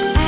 much.